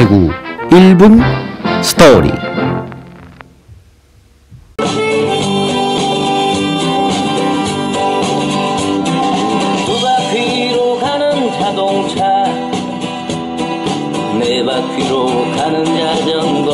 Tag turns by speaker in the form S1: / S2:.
S1: 대구 1분 스토리.
S2: 두바퀴로 가는 자동차 네 바퀴로 가는 자전거.